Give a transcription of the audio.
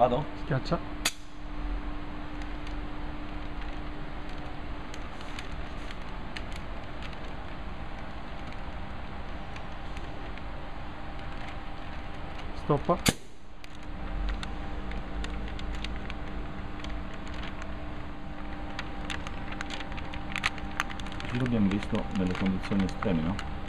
Vado? Schiaccia. Stoppa. Lo l'abbiamo visto nelle condizioni estreme, no?